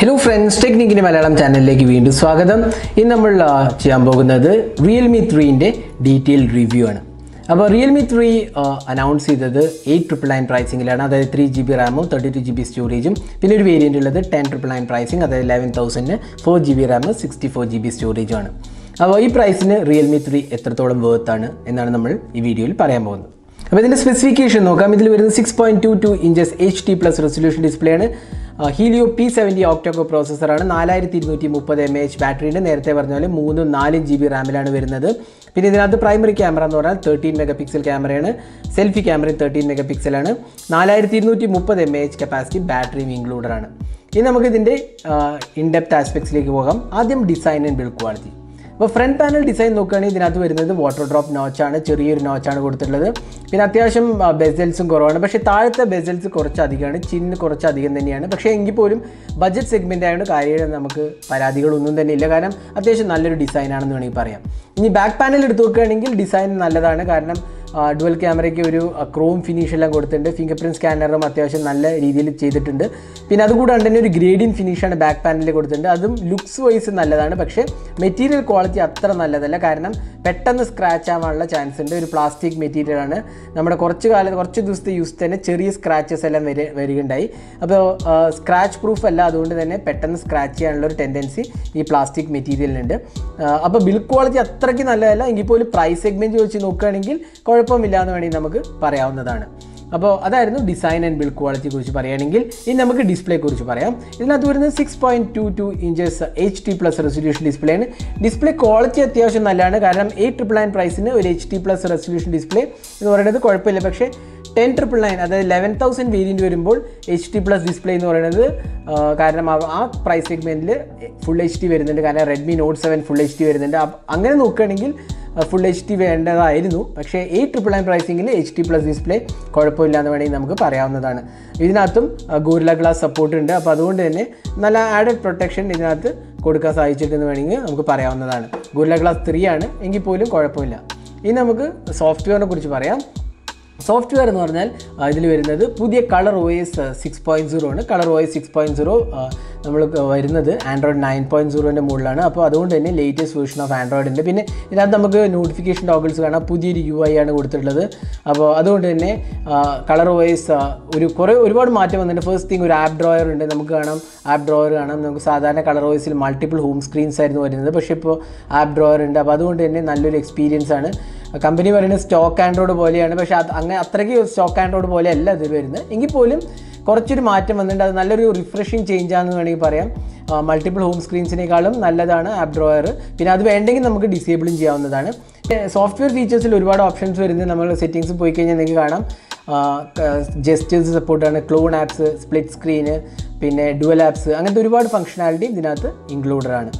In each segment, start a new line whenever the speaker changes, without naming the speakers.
Hello friends ടെക്നിക്കിന്റെ Malayalam ചാനലിലേക്ക് വീണ്ടും സ്വാഗതം. ഇന്ന് നമ്മൾ ചെയ്യാൻ പോകുന്നത് റിയൽമി ത്രീന്റെ ഡീറ്റെയിൽ റിവ്യൂ ആണ്. അപ്പോൾ റിയൽമി ത്രീ അനൗൺസ് ചെയ്തത് എയ്റ്റ് ട്രിപ്പിൾ നയൻ പ്രൈസിങ്ങിലാണ് അതായത് ത്രീ ജി ബി റാമും തേർട്ടി ടു ജി ബി സ്റ്റോറേജും പിന്നെ ഒരു വേരിയന്റ് ഉള്ളത് ടെൻ ട്രിപ്പിൾ നയൻ പ്രൈസിങ് അതായത് eleven തൗസൻഡിന് four G B RAM sixty four G B സ്റ്റോറേജും ആണ് അപ്പോൾ ഈ പ്രൈസിന് റിയൽമി ത്രീ എത്രത്തോളം വേർത്താണ് എന്നാണ് നമ്മൾ ഈ വീഡിയോയിൽ പറയാൻ പോകുന്നത്. അപ്പോൾ ഇതിന്റെ സ്പെസിഫിക്കേഷൻ നോക്കാം. ഇതിൽ വരുന്നത് six point two two inches H D plus resolution display ആണ്. Helio P seventy octa core പ്രോസസ്സറാണ് നാലായിരത്തി ഇരുന്നൂറ്റി മുപ്പത് എം എച്ച് ബാറ്ററിയുടെ നേരത്തെ പറഞ്ഞ മൂന്നും നാലും ജി ബി റാമിലാണ് വരുന്നത്. പിന്നെ ഇതിനകത്ത് പ്രൈമറി ക്യാമറ എന്ന് പറഞ്ഞാൽ തേർട്ടീൻ മെഗാ പിക്സൽ ക്യാമറയാണ് സെൽഫി ക്യാമറയും തേർട്ടീൻ മെഗാ പിക്സലാണ് നാലായിരത്തി ഇരുന്നൂറ്റി മുപ്പത് എം എച്ച് കപ്പാസിറ്റി ബാറ്ററിയും ഇൻക്ലൂഡഡ് ആണ് ഇനി നമുക്ക് ഇതിന്റെ ഇൻഡെപ്ത് ആസ്പെക്ട്സിലേക്ക് പോകാം. ആദ്യം ഡിസൈൻ ആൻഡ് ബിൽഡ് ക്വാളിറ്റി അപ്പോൾ ഫ്രണ്ട് പാനൽ ഡിസൈൻ നോക്കുകയാണെങ്കിൽ ഇതിനകത്ത് വരുന്നത് വാട്ടർ ഡ്രോപ്പ് നോച്ചാണ് ചെറിയൊരു നോച്ചാണ് കൊടുത്തിട്ടുള്ളത്. പിന്നെ അത്യാവശ്യം ബെസൽസും കുറവാണ്. പക്ഷേ താഴത്തെ ബെസൽസ് കുറച്ചധികമാണ് ചിന്ന് കുറച്ചധികം തന്നെയാണ്. പക്ഷേ എങ്കിൽ പോലും ബജറ്റ് സെഗ്മെന്റ് ആയതുകൊണ്ട് കാര്യം നമുക്ക് പരാതികളൊന്നും തന്നെ ഇല്ല. കാരണം അത്യാവശ്യം നല്ലൊരു ഡിസൈനാണെന്ന് വേണമെങ്കിൽ പറയാം. ഇനി ബാക്ക് പാനൽ എടുത്ത് നോക്കുകയാണെങ്കിൽ ഡിസൈൻ നല്ലതാണ്. കാരണം ഡുവൽ ക്യാമറയ്ക്ക് ഒരു ക്രോം ഫിനിഷ് എല്ലാം കൊടുത്തിട്ടുണ്ട്. ഫിംഗർ പ്രിന്റ് സ്കാനറും അത്യാവശ്യം നല്ല രീതിയിൽ ചെയ്തിട്ടുണ്ട്. പിന്നെ അതുകൂടാണ്ട് തന്നെ ഒരു ഗ്രേഡിയൻ ഫിനിഷാണ് ബാക്ക് പാനലിൽ കൊടുത്തിട്ടുണ്ട്. അതും ലുക്സ് വൈസ് നല്ലതാണ്. പക്ഷേ മെറ്റീരിയൽ ക്വാളിറ്റി അത്ര നല്ലതല്ല. കാരണം പെട്ടെന്ന് സ്ക്രാച്ച് ആവാനുള്ള ചാൻസ് ഉണ്ട്. ഒരു പ്ലാസ്റ്റിക് മെറ്റീരിയൽ ആണ്. നമ്മുടെ കുറച്ച് കാലം കുറച്ച് ദിവസത്തെ യൂസ് തന്നെ ചെറിയ സ്ക്രാച്ചസ് എല്ലാം വരി വരികയുണ്ടായി. അപ്പോൾ സ്ക്രാച്ച് പ്രൂഫ് അല്ല. അതുകൊണ്ട് തന്നെ പെട്ടെന്ന് സ്ക്രാച്ച് ചെയ്യാനുള്ള ഒരു ടെൻഡൻസി ഈ പ്ലാസ്റ്റിക് മെറ്റീരിയലിനുണ്ട് അപ്പോൾ ബിൽ ക്വാളിറ്റി അത്രയ്ക്ക് നല്ലതല്ല. എങ്കിൽ പോലും പ്രൈസ് സെഗ്മെന്റ് വെച്ച് നോക്കുകയാണെങ്കിൽ കുഴപ്പമില്ല എന്ന് വേണമെങ്കിൽ നമുക്ക് പറയാവുന്നതാണ്. അപ്പോൾ അതായിരുന്നു ഡിസൈൻ ആൻഡ് ബിൽഡ് ക്വാളിറ്റി കുറിച്ച് പറയുകയാണെങ്കിൽ ഇനി നമുക്ക് ഡിസ്പ്ലേ കുറിച്ച് പറയാം. ഇതിനകത്ത് വരുന്നത് six point two two inches H D plus resolution display ആണ്. ഡിസ്പ്ലേ ക്വാളിറ്റി അത്യാവശ്യം നല്ലതാണ്. കാരണം എയ്റ്റ് ട്രിപ്പിൾ നയൻ പ്രൈസിന് ഒരു H D plus resolution display എന്ന് പറയുന്നത് കുഴപ്പമില്ല. പക്ഷേ ടെൻ ട്രിപ്പിൾ നയൻ അതായത് ലെവൻ തൗസൻഡ് വേരിയന്റ് വരുമ്പോൾ എച്ച് ടി പ്ലസ് ഡിസ്പ്ലേ എന്ന് പറയുന്നത് കാരണം ആ- ആ പ്രൈസ് സെഗ്മെന്റിൽ ഫുൾ എച്ച് ഡി വരുന്നുണ്ട്. കാരണം Redmi note seven full H D വരുന്നുണ്ട്. അങ്ങനെ നോക്കുകയാണെങ്കിൽ ഫുൾ എച്ച് ഡി വേണ്ടതായിരുന്നു. പക്ഷേ ഈ ട്രിപ്പിൾ നയൻ പ്രൈസിങ്ങിൽ എച്ച് ഡി പ്ലസ് ഡിസ്പ്ലേ കുഴപ്പമില്ല എന്ന് വേണമെങ്കിൽ നമുക്ക് പറയാവുന്നതാണ്. ഇതിനകത്തും ഗൂരില ഗ്ലാസ് സപ്പോർട്ട് ഉണ്ട്. അപ്പോൾ അതുകൊണ്ട് തന്നെ നല്ല ആഡഡ് പ്രൊട്ടക്ഷൻ ഇതിനകത്ത് കൊടുക്കാൻ സാധിച്ചിട്ടെന്ന് വേണമെങ്കിൽ നമുക്ക് പറയാവുന്നതാണ്. ഗൂരില ഗ്ലാസ് ത്രീ ആണ്. എങ്കിൽ പോലും കുഴപ്പമില്ല. ഇനി നമുക്ക് സോഫ്റ്റ്വെയറിനെ കുറിച്ച് പറയാം. സോഫ്റ്റ്വെയർ എന്ന് പറഞ്ഞാൽ ഇതിൽ വരുന്നത് പുതിയ colour O S six point zero ആണ്. Colour O S six point zero നമ്മൾ വരുന്നത് ആൻഡ്രോയിഡ് നയൻ പോയിന്റ് സീറോന്റെ മുകളിലാണ് അപ്പോൾ അതുകൊണ്ട് തന്നെ ലേറ്റസ്റ്റ് വേർഷൻ ഓഫ് ആൻഡ്രോയിഡ് ഉണ്ട്. പിന്നെ ഇതിനകത്ത് നമുക്ക് നോട്ടിഫിക്കേഷൻ ടോഗിൾസ് കാണാം. പുതിയൊരു യു ഐ ആണ് കൊടുത്തിട്ടുള്ളത്. അപ്പോൾ അതുകൊണ്ട് തന്നെ കളർ എസ് ഒരു കുറേ ഒരുപാട് മാറ്റം വന്നിട്ടുണ്ട്. ഫസ്റ്റ് തിങ് ഒരു ആപ്പ് ഡ്രോയർ ഉണ്ട്. നമുക്ക് കാണാം. ആപ്പ് ഡ്രോയർ കാണാം. നമുക്ക് സാധാരണ കളർ ഒ എസിൽ മൾട്ടിപ്പിൾ ഹോം സ്ക്രീൻസ് ആയിരുന്നു വരുന്നത്. പക്ഷേ ഇപ്പോൾ ആപ്പ് ഡ്രോയർ ഉണ്ട്. അപ്പോൾ അതുകൊണ്ട് തന്നെ നല്ലൊരു എക്സ്പീരിയൻസ് ആണ്. കമ്പനി പറയുന്നത് സ്റ്റോക്ക് ആൻഡ്രോയിഡ് പോലെയാണ്. പക്ഷേ അത് അങ്ങനെ അത്രയ്ക്ക് സ്റ്റോക്ക് ആൻഡ്രോയിഡ് പോലെ അല്ല ഇത് വരുന്നത്. എങ്കിൽ പോലും കുറച്ചൊരു മാറ്റം വന്നിട്ടുണ്ട്. അത് നല്ലൊരു റിഫ്രഷിങ് ചേഞ്ച് ആണെന്ന് വേണമെങ്കിൽ പറയാം. മൾട്ടിപ്പിൾ ഹോം സ്ക്രീൻസിനേക്കാളും നല്ലതാണ് ആപ്പ് ഡ്രോയർ പിന്നെ അത് വേണ്ടെങ്കിൽ നമുക്ക് ഡിസേബിളും ചെയ്യാവുന്നതാണ്. സോഫ്റ്റ്വെയർ ഫീച്ചേഴ്സിൽ ഒരുപാട് ഓപ്ഷൻസ് വരുന്നത് നമ്മൾ സെറ്റിങ്സ് പോയി കഴിഞ്ഞാൽ നിങ്ങൾക്ക് കാണാം. ജസ്റ്റേഴ്സ് സപ്പോർട്ടാണ് ക്ലോൺ ആപ്സ് സ്പ്ലിറ്റ് സ്ക്രീന് പിന്നെ ഡുവൽ ആപ്സ് അങ്ങനത്തെ ഒരുപാട് ഫംഗ്ഷനാലിറ്റി ഇതിനകത്ത് ഇൻക്ലൂഡഡ് ആണ്.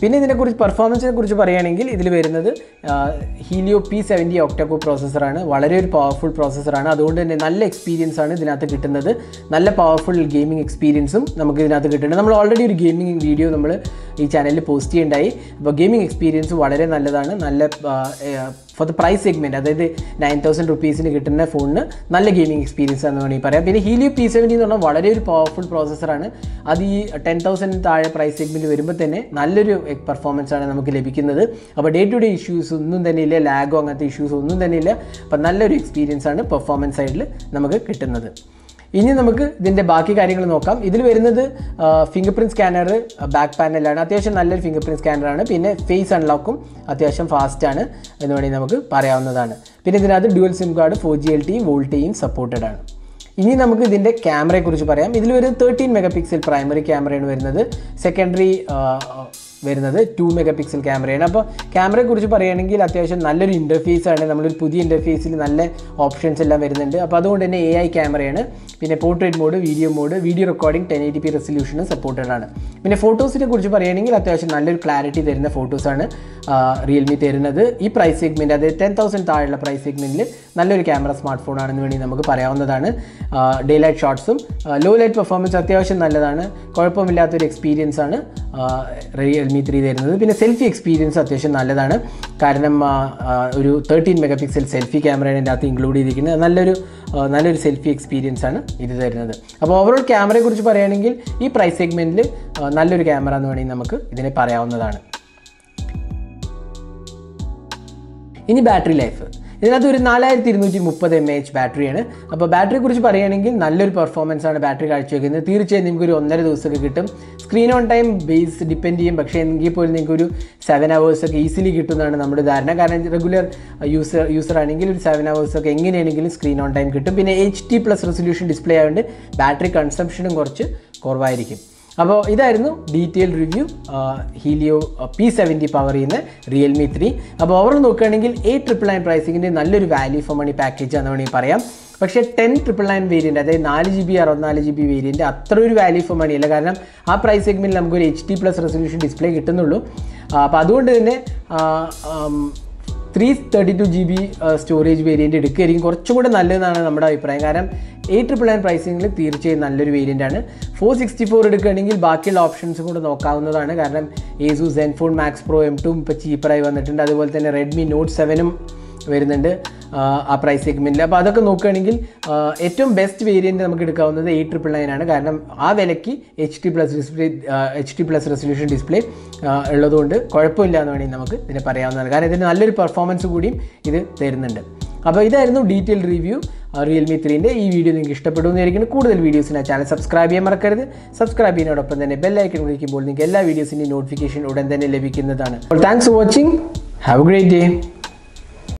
പിന്നെ ഇതിനെക്കുറിച്ച് പെർഫോമൻസിനെ കുറിച്ച് പറയുകയാണെങ്കിൽ ഇതിൽ വരുന്നത് Helio P seventy octa core പ്രോസസ്സറാണ് വളരെ ഒരു പവർഫുൾ പ്രോസസ്സറാണ് അതുകൊണ്ട് തന്നെ നല്ല എക്സ്പീരിയൻസ് ആണ് ഇതിനകത്ത് കിട്ടുന്നത്. നല്ല പവർഫുൾ ഗെയിമിംഗ് എക്സ്പീരിയൻസും നമുക്ക് ഇതിനകത്ത് കിട്ടുന്നുണ്ട്. നമ്മൾ ഓൾറെഡി ഒരു ഗെയിമിംഗ് വീഡിയോ നമ്മൾ ഈ ചാനലിൽ പോസ്റ്റ് ചെയ്യുണ്ടായി. അപ്പോൾ ഗെയിമിംഗ് എക്സ്പീരിയൻസ് വളരെ നല്ലതാണ്. നല്ല ഫോർ ദ പ്രൈസ് സെഗ്മെന്റ് അതായത് നയൻ തൗസൻഡ് റുപ്പീസിന് കിട്ടുന്ന ഫോണിന് നല്ല ഗെയിമിംഗ് എക്സ്പീരിയൻസ് ആണെന്ന് വേണമെങ്കിൽ പറയാം. പിന്നെ ഹീലിയോ പി സെവന്റി എന്ന് പറഞ്ഞാൽ വളരെ ഒരു പവർഫുൾ പ്രോസസ്സറാണ് അത് ഈ ടെൻ തൗസൻഡ് താഴെ പ്രൈസ് സെഗ്മെന്റ് വരുമ്പോൾ തന്നെ നല്ലൊരു പെർഫോമൻസ് ആണ് നമുക്ക് ലഭിക്കുന്നത്. അപ്പോൾ ഡേ ടു ഡേ ഇഷ്യൂസ് ഒന്നും തന്നെ ഇല്ല. ലാഗോ അങ്ങനത്തെ ഇഷ്യൂസ് ഒന്നും തന്നെ ഇല്ല. അപ്പോൾ നല്ലൊരു എക്സ്പീരിയൻസ് ആണ് പെർഫോമൻസ് സൈഡിൽ നമുക്ക് കിട്ടുന്നത്. ഇനി നമുക്ക് ഇതിന്റെ ബാക്കി കാര്യങ്ങൾ നോക്കാം. ഇതിൽ വരുന്നത് ഫിംഗർ പ്രിന്റ് സ്കാനർ ബാക്ക് പാനലാണ് അത്യാവശ്യം നല്ലൊരു ഫിംഗർ പ്രിന്റ് സ്കാനറാണ് പിന്നെ ഫേസ് അൺലോക്കും അത്യാവശ്യം ഫാസ്റ്റാണ് എന്ന് വേണമെങ്കിൽ നമുക്ക് പറയാവുന്നതാണ്. പിന്നെ ഇതിനകത്ത് dual SIM card four G L ടിയും വോൾട്ടിയും സപ്പോർട്ടഡ് ആണ്. ഇനി നമുക്ക് ഇതിന്റെ ക്യാമറയെക്കുറിച്ച് പറയാം. ഇതിൽ ഒരു തേർട്ടീൻ മെഗാ പിക്സൽ പ്രൈമറി ക്യാമറയാണ് വരുന്നത്. സെക്കൻഡറി വരുന്നത് ടു മെഗാ പിക്സൽ ക്യാമറയാണ് അപ്പോൾ ക്യാമറയെക്കുറിച്ച് പറയുകയാണെങ്കിൽ അത്യാവശ്യം നല്ലൊരു ഇന്റർഫേസ് ആണ്. നമ്മളൊരു പുതിയ ഇന്റർഫേസിൽ നല്ല ഓപ്ഷൻസ് എല്ലാം വരുന്നുണ്ട്. അപ്പോൾ അതുകൊണ്ട് തന്നെ എ ഐ ക്യാമറയാണ് പിന്നെ portrait mode video mode video recording ten eighty P resolution supported ആണ്. പിന്നെ ഫോട്ടോസിനെ കുറിച്ച് പറയുകയാണെങ്കിൽ അത്യാവശ്യം നല്ലൊരു ക്ലാരിറ്റി തരുന്ന ഫോട്ടോസാണ് റിയൽമി തരുന്നത്. ഈ പ്രൈസ് സെഗ്മെന്റ് അതായത് ടെൻ തൗസൻഡ് താഴെയുള്ള പ്രൈസ് സെഗ്മെന്റിൽ നല്ലൊരു ക്യാമറ സ്മാർട്ട് ഫോൺ ആണെന്ന് വേണ്ടി നമുക്ക് പറയാവുന്നതാണ്. ഡേ ലൈറ്റ് ഷോട്ട്സും ലോ ലൈറ്റ് പെർഫോമൻസ് അത്യാവശ്യം നല്ലതാണ്. കുഴപ്പമില്ലാത്തൊരു എക്സ്പീരിയൻസ് ആണ് റിയൽമി ത്രീ തരുന്നത്. പിന്നെ സെൽഫി എക്സ്പീരിയൻസ് അത്യാവശ്യം നല്ലതാണ്. കാരണം ഒരു തേർട്ടീൻ മെഗാ പിക്സൽ സെൽഫി ക്യാമറയാണ് ഇതിന്റെ അകത്ത് ഇൻക്ലൂഡ് ചെയ്തിരിക്കുന്നത്. നല്ലൊരു നല്ലൊരു സെൽഫി എക്സ്പീരിയൻസ് ആണ് ഇത് തരുന്നത്. അപ്പോൾ ഓവറോൾ ക്യാമറയെ കുറിച്ച് പറയുകയാണെങ്കിൽ ഈ പ്രൈസ് സെഗ്മെന്റിൽ നല്ലൊരു ക്യാമറ എന്ന് വേണമെങ്കിൽ നമുക്ക് ഇതിനെ പറയാവുന്നതാണ്. ഇനി ബാറ്ററി ലൈഫ് ഇതിനകത്ത് ഒരു നാലായിരത്തി ഇരുന്നൂറ്റി മുപ്പത് എം എച്ച് ബാറ്ററിയാണ്. അപ്പോൾ ബാറ്ററിയെ കുറിച്ച് പറയുകയാണെങ്കിൽ നല്ലൊരു പെർഫോമൻസ് ആണ് ബാറ്ററി കാഴ്ചവെക്കുന്നത്. തീർച്ചയായും നിങ്ങൾക്ക് ഒരു ഒന്നര ദിവസമൊക്കെ കിട്ടും. Screen on time base depend ചെയ്യും. പക്ഷേ എങ്കിൽ പോലും നിങ്ങൾക്ക് ഒരു സെവൻ ഒക്കെ ഈസിലി കിട്ടുന്നതാണ് നമ്മുടെ ധാരണ. കാരണം റെഗുലർ യൂസർ യൂസർ ആണെങ്കിൽ ഒരു സെവൻ ഒക്കെ എങ്ങനെയാണെങ്കിലും സ്ക്രീൻ ഓൺ ടൈം കിട്ടും. പിന്നെ H D plus resolution display ആയതുകൊണ്ട് ബാറ്ററി കൺസംഷനും കുറച്ച് കുറവായിരിക്കും. അപ്പോൾ ഇതായിരുന്നു detail review Helio P seventy power ചെയ്യുന്ന റിയൽമി ത്രീ അപ്പോൾ ഓവർ നോക്കുകയാണെങ്കിൽ എയ്റ്റ് ട്രിപ്പിൾ നയൻ പ്രൈസിങ്ങിന്റെ നല്ലൊരു വാല്യൂ ഫോർ മണി പാക്കേജ് എന്ന് വേണമെങ്കിൽ പറയാം. പക്ഷേ ടെൻ ട്രിപ്പിൾ നയൻ വേരിയന്റ് അതായത് നാല് ജി ബി അറുപത്തിനാല് ജി ബി വേരിയന്റ് അത്ര ഒരു വാല്യൂ ഫോർ മണി അല്ല. കാരണം ആ പ്രൈസ് സെഗ്മെന്റിൽ നമുക്കൊരു H D plus resolution display കിട്ടുന്നുള്ളൂ. അപ്പോൾ അതുകൊണ്ട് തന്നെ three thirty two G B storage variant എടുക്കുകയായിരിക്കും. കുറച്ചും കൂടെ നല്ലതെന്നാണ് നമ്മുടെ അഭിപ്രായം. കാരണം എയ്റ്റ് ട്രിപ്പിൾ നയൻ പ്രൈസിങ്ങിൽ തീർച്ചയായും നല്ലൊരു വേരിയന്റ് ആണ്. ഫോർ സിക്സ്റ്റി ഫോർ എടുക്കുകയാണെങ്കിൽ ബാക്കിയുള്ള ഓപ്ഷൻസും കൂടെ നോക്കാവുന്നതാണ്. കാരണം Asus Zenfone Max Pro M ടും ഇപ്പോൾ ചീപ്പറായി വന്നിട്ടുണ്ട്. അതുപോലെ തന്നെ റെഡ്മി നോട്ട് സെവനും വരുന്നുണ്ട് ആ, ആ പ്രൈസ് സെഗ്മെന്റിൽ അപ്പോൾ അതൊക്കെ നോക്കുകയാണെങ്കിൽ ഏറ്റവും ബെസ്റ്റ് വേരിയന്റ് നമുക്ക് എടുക്കാവുന്നത് എയ്റ്റ് ട്രിപ്പിൾ നയൻ ആണ്. കാരണം ആ വിലയ്ക്ക് H D plus display H D plus resolution display ഉള്ളതുകൊണ്ട് കുഴപ്പമില്ല എന്ന് വേണമെങ്കിൽ നമുക്ക് ഇതിനെ പറയാവുന്നതാണ്. കാരണം ഇതിന് നല്ലൊരു പെർഫോമൻസ് കൂടിയും ഇത് തരുന്നുണ്ട്. അപ്പോൾ ഇതായിരുന്നു ഡീറ്റെയിൽ റിവ്യൂ. റിയൽമി ത്രീന്റെ ഈ വീഡിയോ നിങ്ങൾക്ക് ഇഷ്ടപ്പെടുന്നതായിരിക്കും കൂടുതൽ വീഡിയോസിന് ആ ചാനൽ സബ്സ്ക്രൈബ് ചെയ്യാൻ മറക്കരുത്. സബ്സ്ക്രൈബ് ചെയ്യുന്നതോടൊപ്പം തന്നെ ബെല്ലൈക്കൺ വിളിക്കുമ്പോൾ നിങ്ങൾക്ക് എല്ലാ വീഡിയോസിന്റെയും നോട്ടിഫിക്കേഷൻ ഉടൻ തന്നെ ലഭിക്കുന്നതാണ്. Thanks for watching have a great day